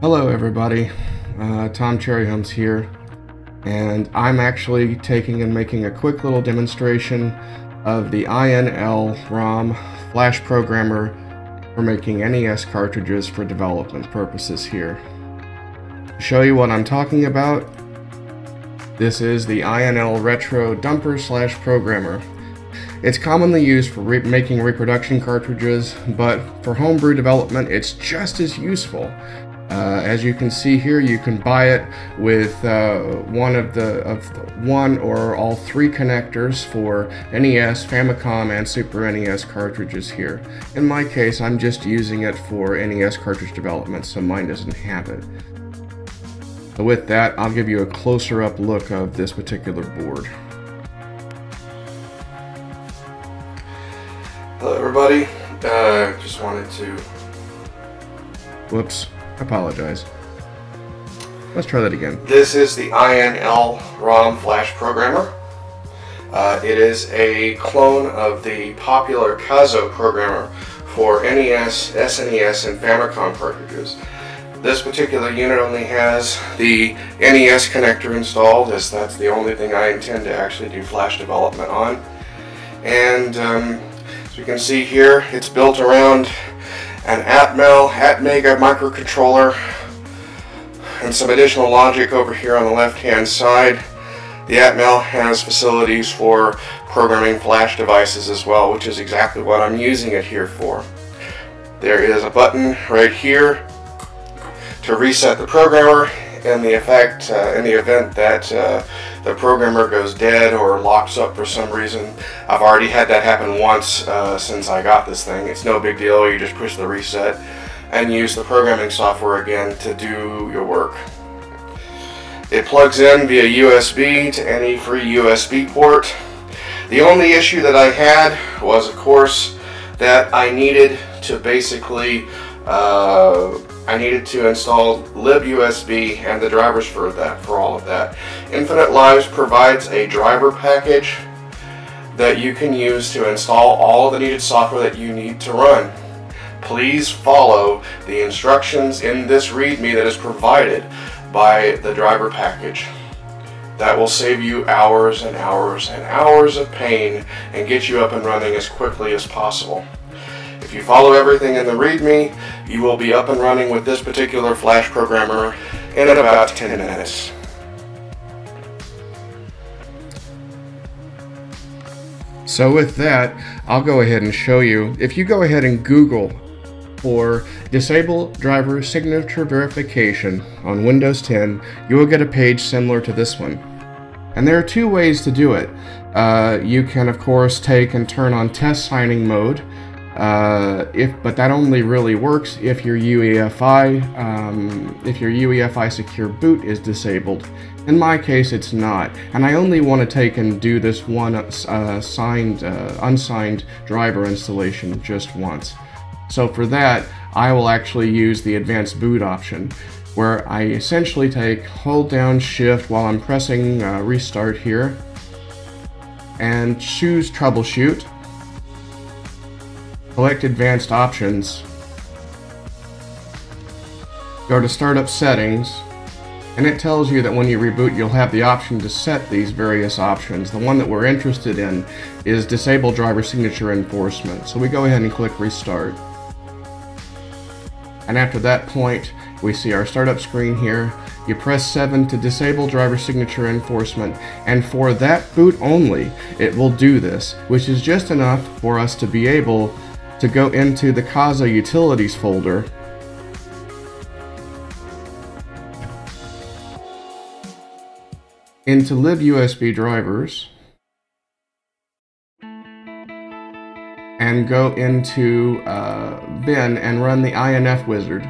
Hello, everybody. Uh, Tom Cherryhomes here, and I'm actually taking and making a quick little demonstration of the INL ROM flash programmer for making NES cartridges for development purposes here. To show you what I'm talking about, this is the INL Retro Dumper slash Programmer. It's commonly used for re making reproduction cartridges, but for homebrew development, it's just as useful. Uh, as you can see here, you can buy it with uh, one of the of one or all three connectors for NES, Famicom, and Super NES cartridges here. In my case, I'm just using it for NES cartridge development, so mine doesn't have it. So with that, I'll give you a closer up look of this particular board. Hello everybody, uh, just wanted to... Whoops. Apologize. Let's try that again. This is the INL ROM Flash Programmer. Uh, it is a clone of the popular Kazzo programmer for NES, SNES, and Famicom cartridges. This particular unit only has the NES connector installed, as that's the only thing I intend to actually do flash development on. And um, as you can see here, it's built around an Atmel Atmega microcontroller and some additional logic over here on the left hand side. The Atmel has facilities for programming flash devices as well, which is exactly what I'm using it here for. There is a button right here to reset the programmer in the effect, uh, in the event that uh, the programmer goes dead or locks up for some reason. I've already had that happen once uh, since I got this thing. It's no big deal. You just push the reset and use the programming software again to do your work. It plugs in via USB to any free USB port. The only issue that I had was, of course, that I needed to basically uh, I needed to install libUSB and the drivers for that, for all of that. Infinite Lives provides a driver package that you can use to install all the needed software that you need to run. Please follow the instructions in this README that is provided by the driver package. That will save you hours and hours and hours of pain and get you up and running as quickly as possible. If you follow everything in the README, you will be up and running with this particular Flash programmer in about 10 minutes. So with that, I'll go ahead and show you. If you go ahead and Google for Disable Driver Signature Verification on Windows 10, you will get a page similar to this one. And there are two ways to do it. Uh, you can, of course, take and turn on test signing mode, uh, if, but that only really works if your UEFI, um, if your UEFI secure boot is disabled. In my case, it's not, and I only want to take and do this one uh, signed, uh, unsigned driver installation just once. So for that, I will actually use the advanced boot option, where I essentially take hold down shift while I'm pressing uh, restart here, and choose troubleshoot, Select Advanced Options, go to Startup Settings, and it tells you that when you reboot you'll have the option to set these various options. The one that we're interested in is Disable Driver Signature Enforcement. So we go ahead and click Restart. And after that point, we see our startup screen here. You press 7 to disable driver signature enforcement, and for that boot only, it will do this, which is just enough for us to be able to go into the Kazzo Utilities folder. Into libUSB drivers. And go into uh, bin and run the INF wizard.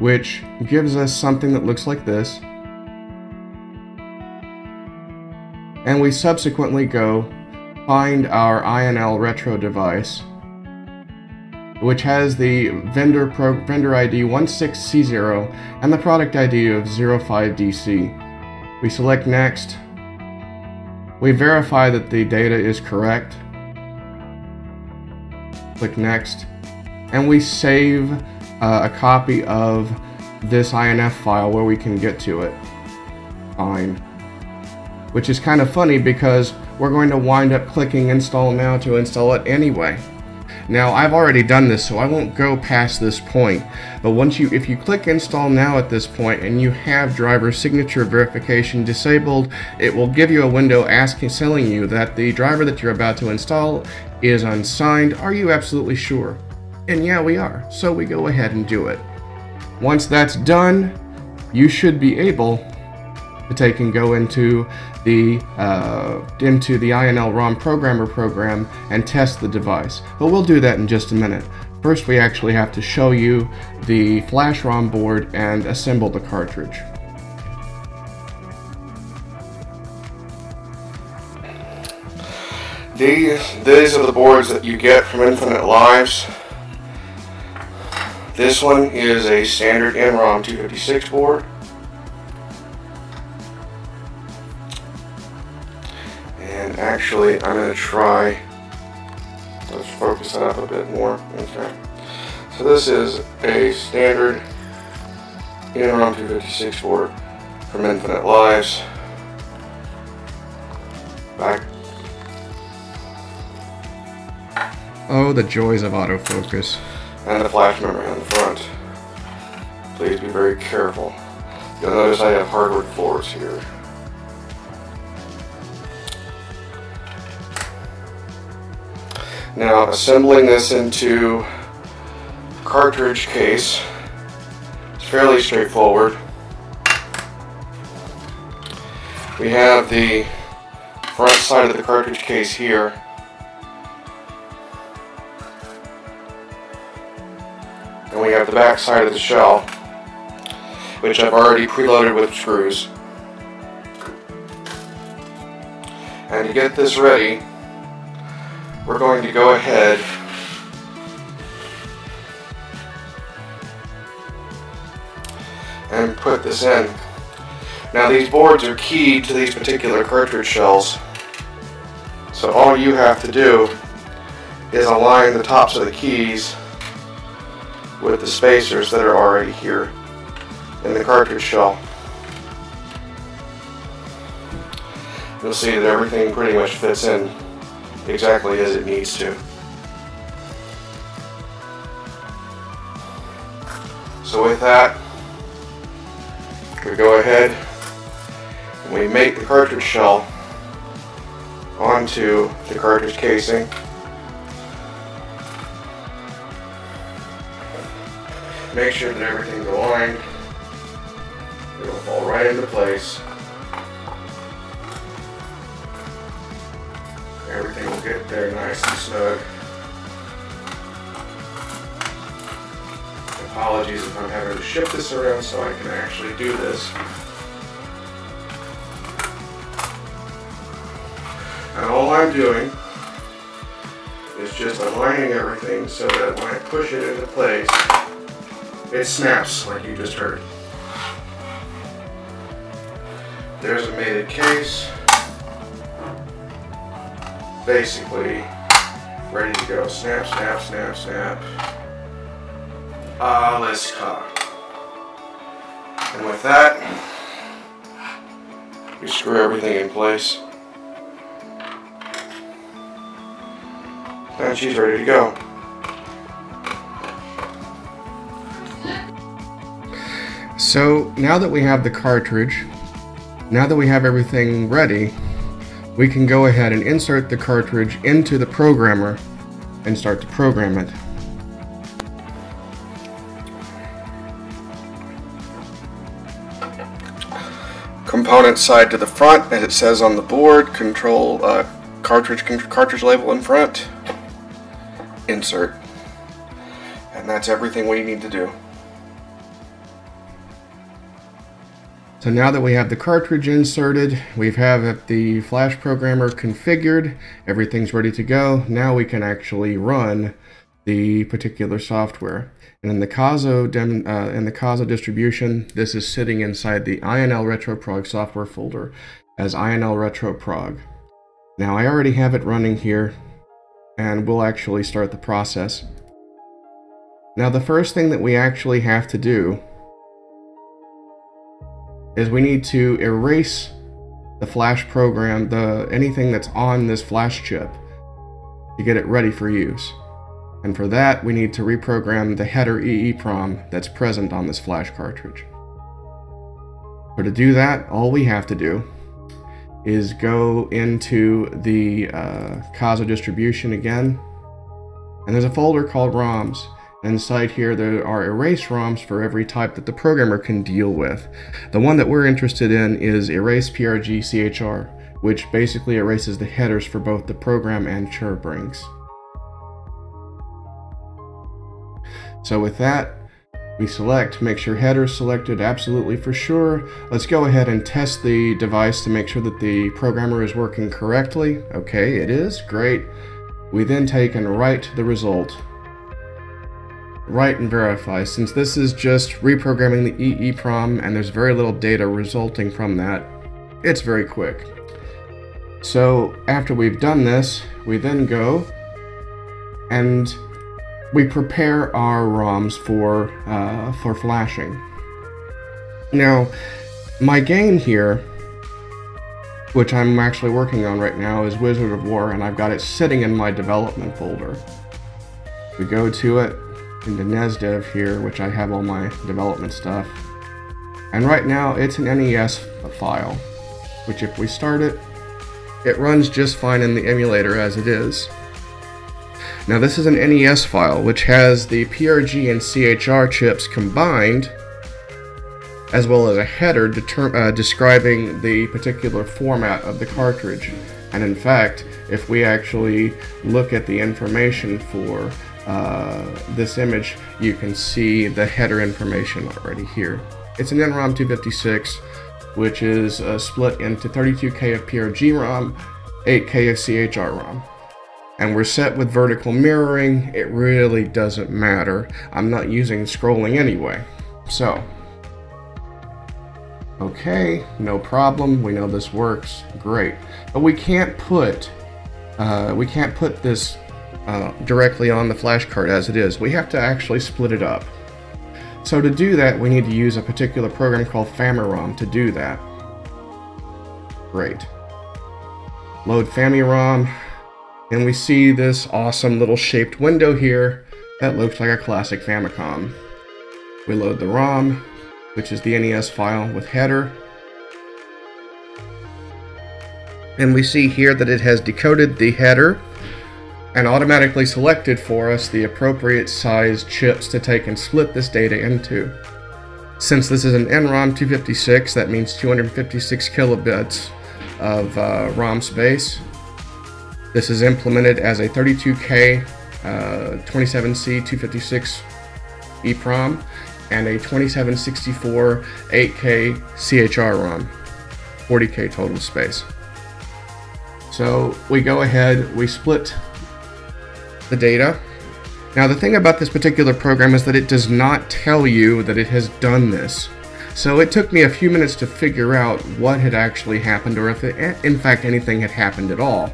Which gives us something that looks like this. And we subsequently go find our INL retro device, which has the vendor, pro vendor ID 16C0 and the product ID of 05DC. We select Next. We verify that the data is correct. Click Next. and we save uh, a copy of this INF file where we can get to it. Fine. Which is kind of funny because we're going to wind up clicking install now to install it anyway. Now I've already done this so I won't go past this point. But once you if you click install now at this point and you have driver signature verification disabled it will give you a window asking telling you that the driver that you're about to install is unsigned. Are you absolutely sure? And yeah we are. So we go ahead and do it. Once that's done you should be able take and go into the uh, into the INL ROM programmer program and test the device. But we'll do that in just a minute. First, we actually have to show you the flash ROM board and assemble the cartridge. These, these are the boards that you get from Infinite Lives. This one is a standard NROM 256 board. Actually, I'm going to try, let's focus that up a bit more. Okay. So this is a standard NROM 256 board from Infinite Lives. Back. Oh, the joys of autofocus. And the flash memory on the front. Please be very careful. You'll notice I have hardwood floors here. Now assembling this into cartridge case is fairly straightforward. We have the front side of the cartridge case here. And we have the back side of the shell, which I've already preloaded with screws. And to get this ready, we're going to go ahead and put this in. Now these boards are keyed to these particular cartridge shells. So all you have to do is align the tops of the keys with the spacers that are already here in the cartridge shell. You'll see that everything pretty much fits in exactly as it needs to. So with that, we go ahead and we make the cartridge shell onto the cartridge casing. Make sure that everything's aligned. It'll fall right into place. Nice and snug. Apologies if I'm having to shift this around so I can actually do this. And all I'm doing is just aligning everything so that when I push it into place, it snaps like you just heard. There's a mated case basically ready to go. Snap, snap, snap, snap. Ah, let's cut. And with that, we screw everything in place. And she's ready to go. So now that we have the cartridge, now that we have everything ready, we can go ahead and insert the cartridge into the programmer and start to program it. Component side to the front, as it says on the board, control uh, cartridge cartridge label in front, insert. And that's everything we need to do. So now that we have the cartridge inserted, we have the flash programmer configured, everything's ready to go, now we can actually run the particular software. And in the Kazzo, dem, uh, in the Kazzo distribution, this is sitting inside the INL RetroProg software folder as INL RetroProg. Now I already have it running here, and we'll actually start the process. Now the first thing that we actually have to do is we need to erase the flash program, the anything that's on this flash chip to get it ready for use. And for that, we need to reprogram the header EEPROM that's present on this flash cartridge. So to do that, all we have to do is go into the uh, distribution again, and there's a folder called ROMs. Inside here, there are erase ROMs for every type that the programmer can deal with. The one that we're interested in is erase PRG CHR, which basically erases the headers for both the program and chirp rings. So with that, we select, make sure header selected absolutely for sure. Let's go ahead and test the device to make sure that the programmer is working correctly. Okay, it is, great. We then take and write the result. Write and verify. Since this is just reprogramming the EEPROM and there's very little data resulting from that, it's very quick. So after we've done this, we then go and we prepare our ROMs for uh, for flashing. Now, my game here, which I'm actually working on right now, is Wizard of War, and I've got it sitting in my development folder. We go to it into NesDev here, which I have all my development stuff. And right now, it's an NES file, which if we start it, it runs just fine in the emulator as it is. Now this is an NES file which has the PRG and CHR chips combined as well as a header uh, describing the particular format of the cartridge. And in fact, if we actually look at the information for uh, this image, you can see the header information already here. It's an NROM 256, which is uh, split into 32K of PRG ROM, 8K of CHR ROM and we're set with vertical mirroring, it really doesn't matter. I'm not using scrolling anyway. So, okay, no problem. We know this works, great. But we can't put, uh, we can't put this uh, directly on the flash card as it is. We have to actually split it up. So to do that, we need to use a particular program called Famirom to do that. Great. Load Famirom and we see this awesome little shaped window here that looks like a classic Famicom. We load the ROM, which is the NES file with header. And we see here that it has decoded the header and automatically selected for us the appropriate size chips to take and split this data into. Since this is an NROM 256, that means 256 kilobits of uh, ROM space. This is implemented as a 32K uh, 27C 256 EEPROM and a 2764 8K CHR ROM, 40K total space. So we go ahead, we split the data. Now the thing about this particular program is that it does not tell you that it has done this. So it took me a few minutes to figure out what had actually happened or if it, in fact anything had happened at all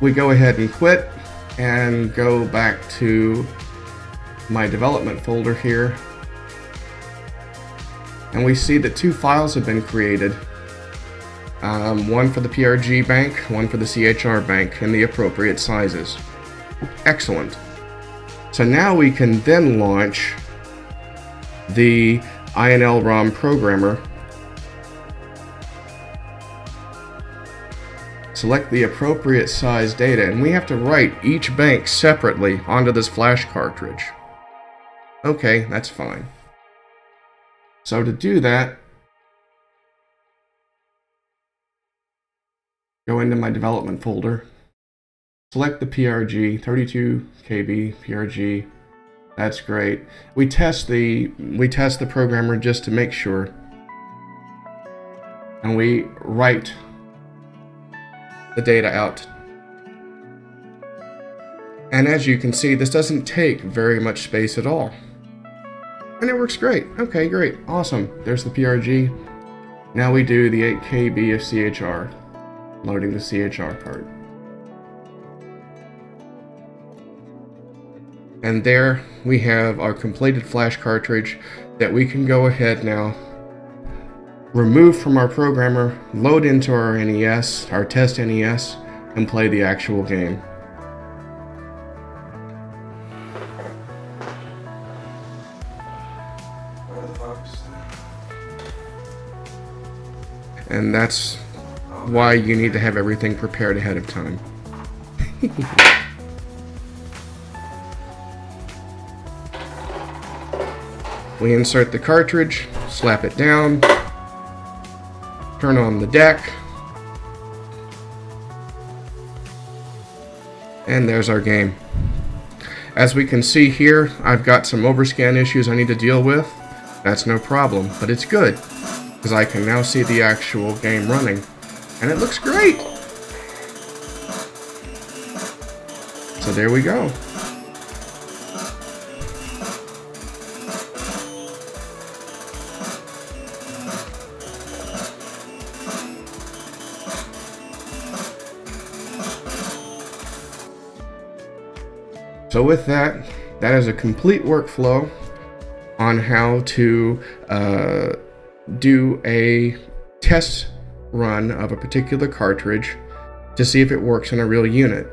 we go ahead and quit and go back to my development folder here. And we see that two files have been created. Um, one for the PRG bank, one for the CHR bank in the appropriate sizes. Excellent. So now we can then launch the INL ROM programmer select the appropriate size data, and we have to write each bank separately onto this flash cartridge. Okay, that's fine. So to do that, go into my development folder, select the PRG, 32 KB PRG. That's great. We test the we test the programmer just to make sure. And we write the data out. And as you can see, this doesn't take very much space at all. And it works great. Okay, great. Awesome. There's the PRG. Now we do the 8KB of CHR, loading the CHR part. And there we have our completed flash cartridge that we can go ahead now, remove from our programmer, load into our NES, our test NES, and play the actual game. And that's why you need to have everything prepared ahead of time. we insert the cartridge, slap it down, turn on the deck, and there's our game. As we can see here, I've got some overscan issues I need to deal with. That's no problem, but it's good, because I can now see the actual game running. And it looks great! So there we go. So with that, that is a complete workflow on how to uh, do a test run of a particular cartridge to see if it works in a real unit.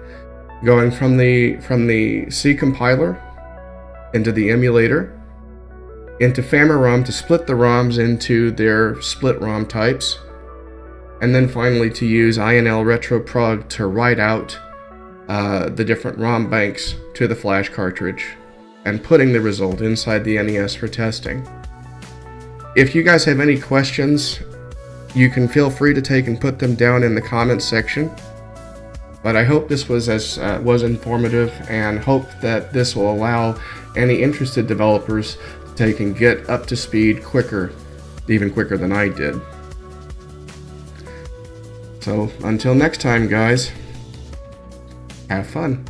Going from the from the C compiler into the emulator into FamiROM to split the ROMs into their split ROM types, and then finally to use INL RetroProg to write out uh, the different ROM banks to the flash cartridge and putting the result inside the NES for testing. If you guys have any questions, you can feel free to take and put them down in the comments section. But I hope this was as uh, was informative and hope that this will allow any interested developers to take and get up to speed quicker, even quicker than I did. So until next time guys, have fun.